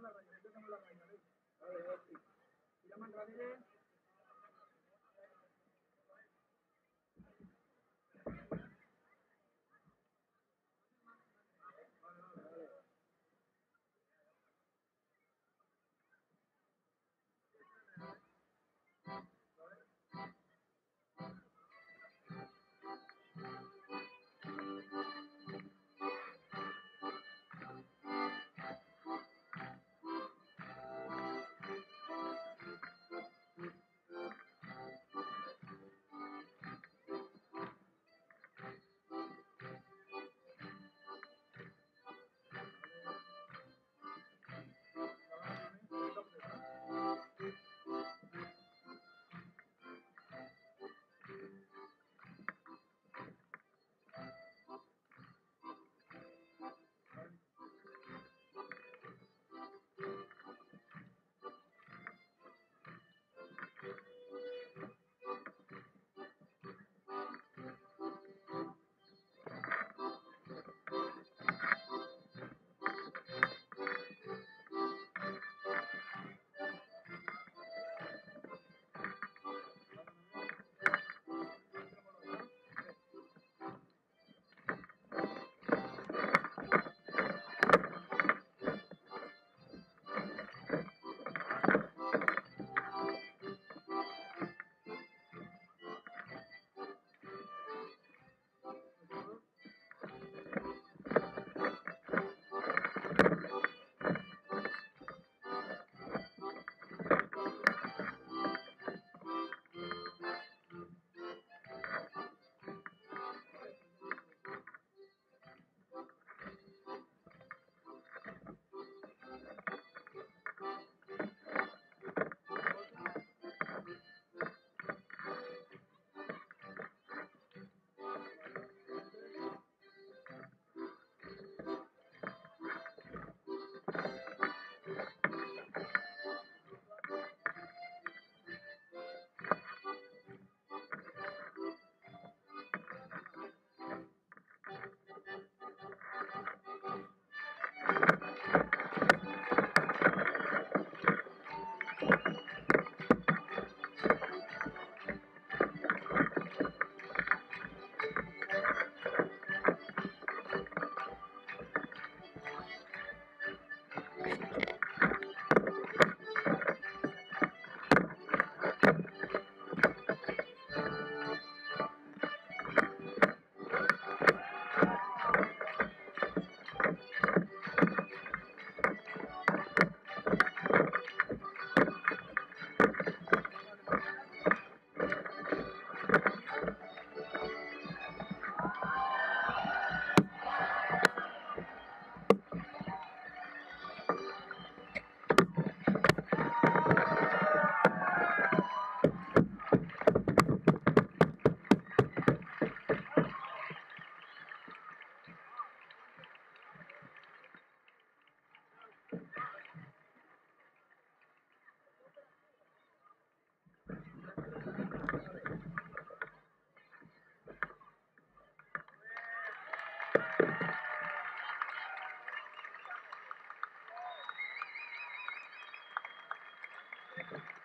la raya, la Ramírez. Michael.